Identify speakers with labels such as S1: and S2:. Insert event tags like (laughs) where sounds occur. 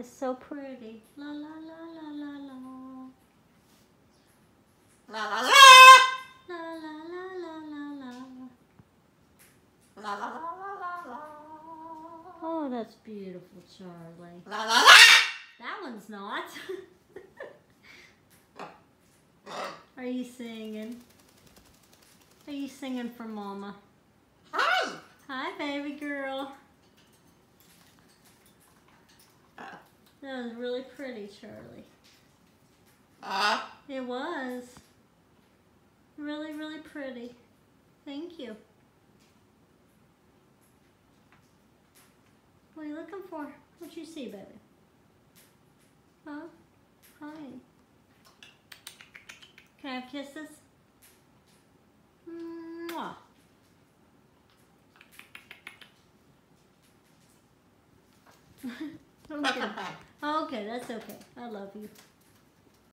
S1: is so pretty. La la la la la la.
S2: La la la.
S1: La la la la la la.
S2: La la la la la la.
S1: Oh, that's beautiful, Charley.
S2: La la la.
S1: That one's not. (laughs) Are you singing? Are you singing for Mama?
S2: Hi.
S1: Hi, baby girl. That was really pretty, Charley.
S2: Uh,
S1: It was. Really, really pretty. Thank you. What are you looking for? What you see, baby? Huh? Hi. Can I have kisses? Mwah. (laughs) okay. (laughs) Oh, okay, that's okay. I love you.